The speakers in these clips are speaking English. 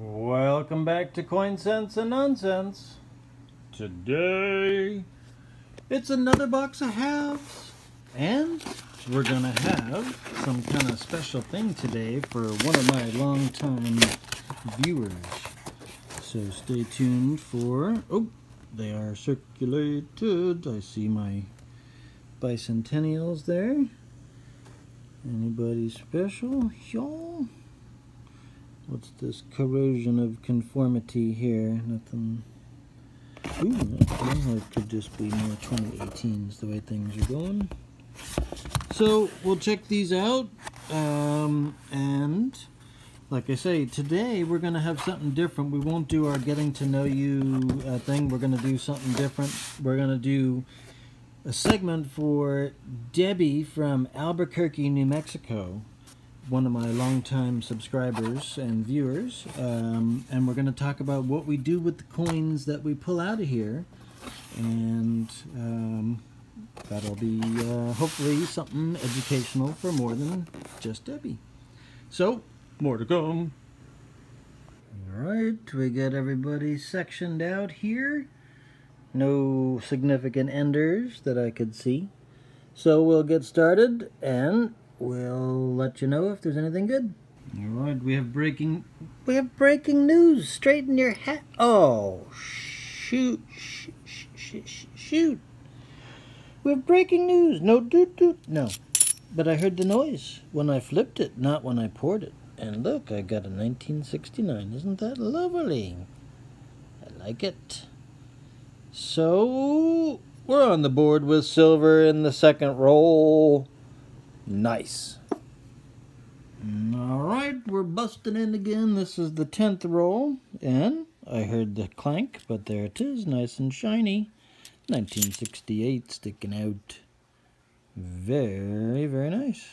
Welcome back to Coin Sense and Nonsense. Today, it's another box of halves. And we're going to have some kind of special thing today for one of my longtime viewers. So stay tuned for... Oh, they are circulated. I see my bicentennials there. Anybody special? Y'all? What's this corrosion of conformity here? Nothing. Ooh, okay. It could just be more 2018s the way things are going. So we'll check these out. Um, and like I say, today we're going to have something different. We won't do our getting to know you uh, thing. We're going to do something different. We're going to do a segment for Debby from Albuquerque, New Mexico one of my longtime subscribers and viewers, um, and we're going to talk about what we do with the coins that we pull out of here, and um, that'll be uh, hopefully something educational for more than just Debby. So, more to come. All right, we got everybody sectioned out here. No significant enders that I could see. So we'll get started and we'll let you know if there's anything good. All right, we have breaking. We have breaking news. Straighten your hat. Oh, shoot, shoot, shoot, shoot. We have breaking news. No doot doot. No, but I heard the noise when I flipped it, not when I poured it. And look, I got a 1969. Isn't that lovely? I like it. So we're on the board with silver in the second roll. Nice. Alright, we're busting in again. This is the 10th roll. And I heard the clank, but there it is, nice and shiny. 1968 sticking out. Very, very nice.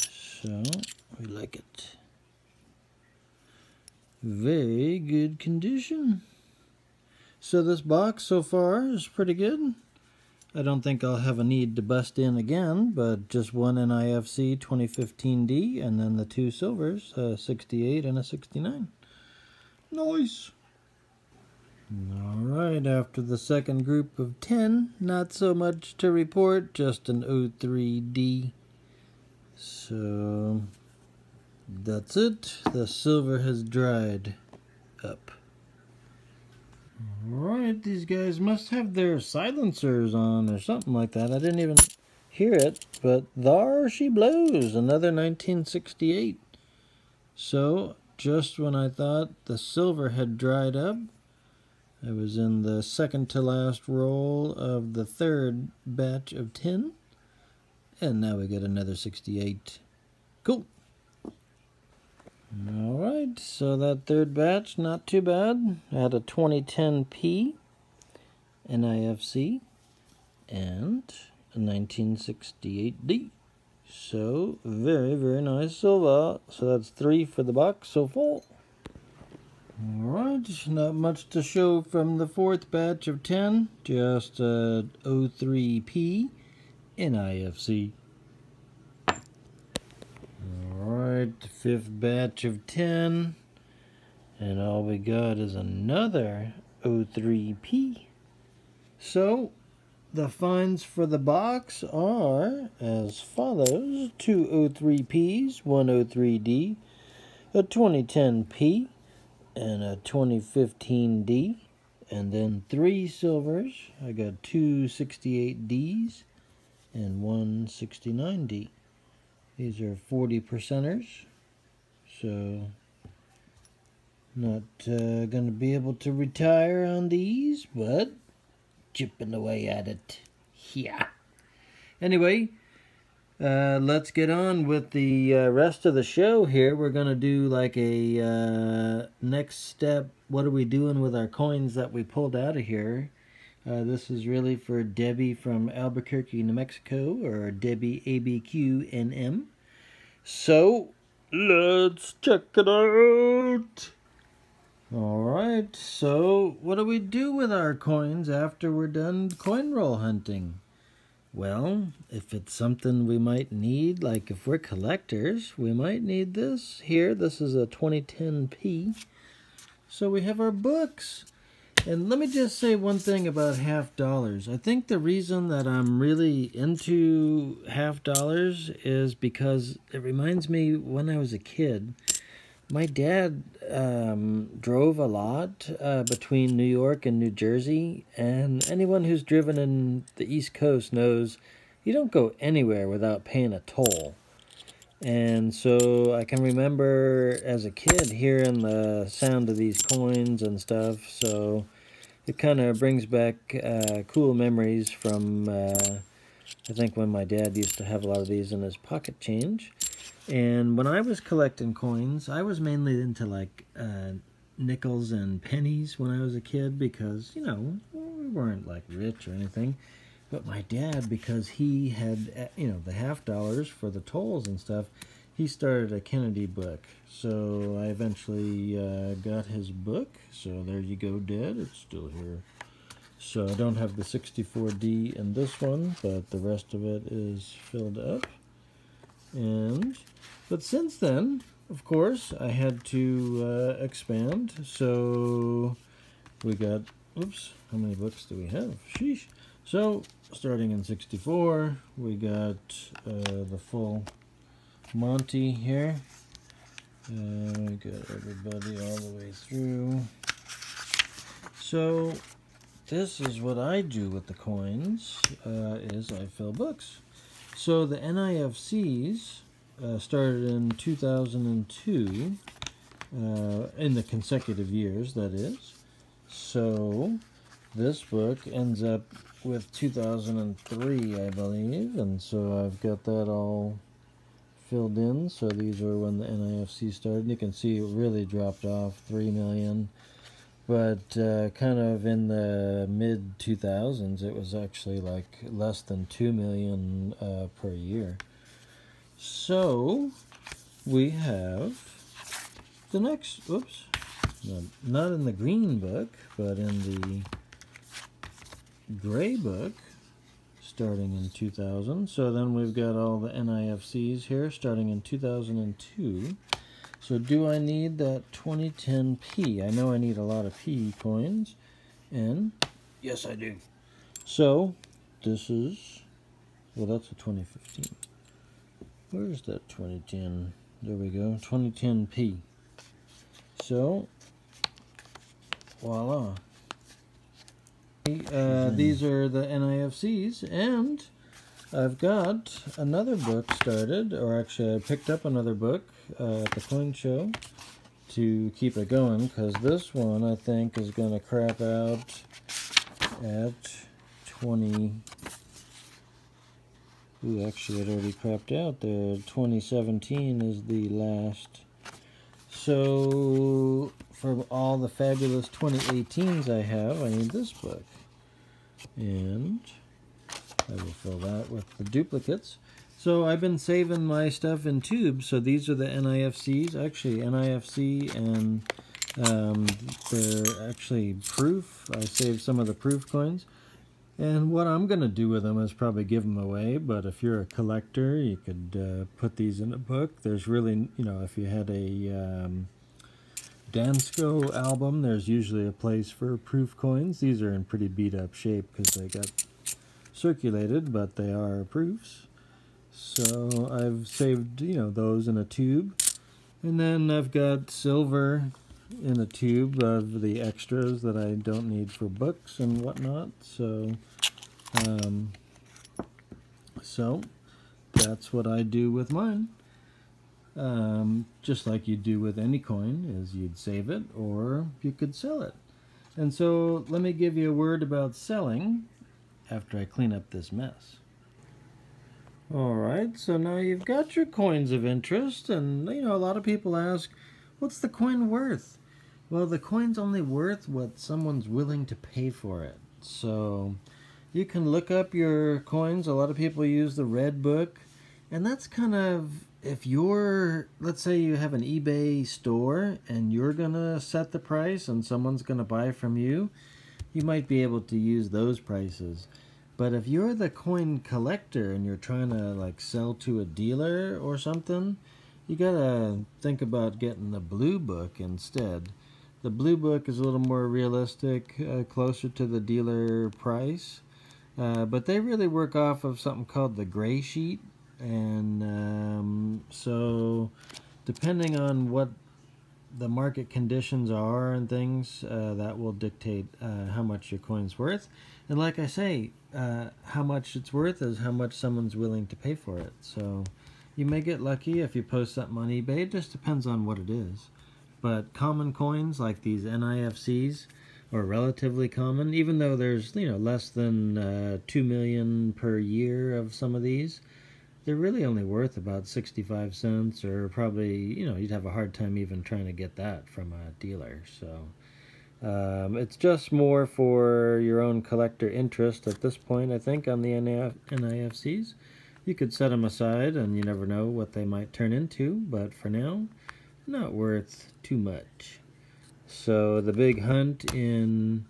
So, we like it. Very good condition. So this box so far is pretty good. I don't think I'll have a need to bust in again, but just one NIFC 2015D and then the two silvers, a 68 and a 69. Nice. Alright, after the second group of 10, not so much to report, just an O3D. So, that's it. The silver has dried up. Alright, these guys must have their silencers on or something like that. I didn't even hear it, but there she blows. Another 1968. So, just when I thought the silver had dried up, I was in the second to last roll of the third batch of 10. And now we get another 68. Cool. Alright, so that third batch, not too bad. I had a 2010P NIFC and a 1968D. So, very, very nice silver. So that's three for the box so far. Alright, not much to show from the fourth batch of 10. Just a 03P NIFC. Alright, fifth batch of 10. And all we got is another O3P. So, the finds for the box are as follows. Two O3Ps, one O3D, a 2010P, and a 2015D. And then three silvers. I got two 68Ds and one 69D. These are 40 percenters, so not uh, going to be able to retire on these, but chipping away at it. Yeah. Anyway, uh, let's get on with the uh, rest of the show here. We're going to do like a uh, next step. What are we doing with our coins that we pulled out of here? Uh, this is really for Debby from Albuquerque, New Mexico, or Debby ABQNM. So, let's check it out. Alright, so what do we do with our coins after we're done coin roll hunting? Well, if it's something we might need, like if we're collectors, we might need this here. This is a 2010p. So we have our books. And let me just say one thing about half dollars. I think the reason that I'm really into half dollars is because it reminds me when I was a kid. My dad um, drove a lot uh, between New York and New Jersey, and anyone who's driven in the East Coast knows you don't go anywhere without paying a toll. And so I can remember as a kid hearing the sound of these coins and stuff, so it kind of brings back uh, cool memories from, uh, I think, when my dad used to have a lot of these in his pocket change. And when I was collecting coins, I was mainly into like uh, nickels and pennies when I was a kid because, you know, we weren't like rich or anything. But my dad, because he had, uh, you know, the half dollars for the tolls and stuff, he started a Kennedy book. So I eventually uh, got his book. So there you go, Dad. It's still here. So I don't have the 64D in this one, but the rest of it is filled up. And, but since then, of course, I had to uh, expand. So we got, oops, how many books do we have? Sheesh. So starting in 64, we got uh, the full Monty here. Uh, we got everybody all the way through. So this is what I do with the coins, uh, is I fill books. So the NIFCs uh, started in 2002, uh, in the consecutive years, that is. So this book ends up with 2003, I believe, and so I've got that all filled in. So these are when the NIFC started. You can see it really dropped off 3 million but uh, kind of in the mid 2000s it was actually like less than 2 million uh, per year so we have the next oops not in the green book but in the gray book starting in 2000 so then we've got all the NIFCs here starting in 2002 so do I need that 2010p? I know I need a lot of P coins. And yes, I do. So this is, well, that's a 2015. Where's that 2010? There we go, 2010p. So, voila. Uh, these are the NIFCs, and I've got another book started, or actually I picked up another book uh, at the coin show to keep it going, because this one I think is going to crap out at 20... Ooh, actually it already crapped out. there. 2017 is the last. So, for all the fabulous 2018s I have, I need this book. And... I will fill that with the duplicates. So I've been saving my stuff in tubes. So these are the NIFCs, actually NIFC and um, they're actually proof. I saved some of the proof coins. And what I'm going to do with them is probably give them away. But if you're a collector, you could uh, put these in a book. There's really, you know, if you had a um, Dansco album, there's usually a place for proof coins. These are in pretty beat up shape because they got circulated, but they are proofs. So I've saved, you know, those in a tube. And then I've got silver in a tube of the extras that I don't need for books and whatnot. So, um, so that's what I do with mine. Um, just like you do with any coin, is you'd save it or you could sell it. And so let me give you a word about selling after I clean up this mess. Alright, so now you've got your coins of interest, and you know, a lot of people ask, what's the coin worth? Well, the coin's only worth what someone's willing to pay for it. So you can look up your coins. A lot of people use the red book, and that's kind of if you're, let's say you have an eBay store and you're to set the price and someone's to buy from you, you might be able to use those prices. But if you're the coin collector and you're trying to like sell to a dealer or something, you gotta think about getting the blue book instead. The blue book is a little more realistic, uh, closer to the dealer price. Uh, but they really work off of something called the gray sheet. And um, so, depending on what the market conditions are and things, uh, that will dictate uh, how much your coin's worth. And like I say, uh, how much it's worth is how much someone's willing to pay for it. So you may get lucky if you post something on eBay. It just depends on what it is. But common coins like these NIFCs are relatively common, even though there's you know less than uh, two million per year of some of these. They're really only worth about 65 cents, or probably you know you'd have a hard time even trying to get that from a dealer. So. Um, it's just more for your own collector interest at this point, I think, on the NIF NIFCs. You could set them aside, and you never know what they might turn into, but for now, not worth too much. So the big hunt in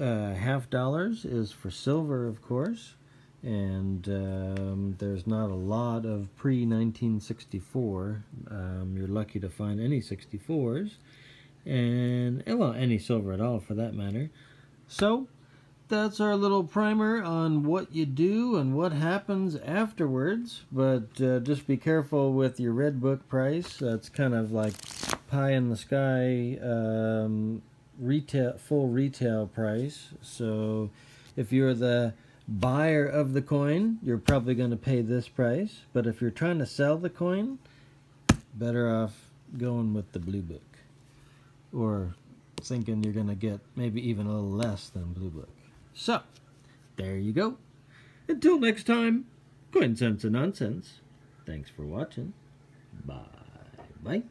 uh, half dollars is for silver, of course, and um, there's not a lot of pre-1964. Um, you're lucky to find any 64s, and well, any silver at all for that matter. So that's our little primer on what you do and what happens afterwards. But uh, just be careful with your red book price. That's kind of like pie in the sky um, retail full retail price. So if you're the buyer of the coin, you're probably going to pay this price. But if you're trying to sell the coin, better off going with the blue book or thinking you're going to get maybe even a little less than blue book. So, there you go. Until next time, coin sense and nonsense. Thanks for watching. Bye. Bye.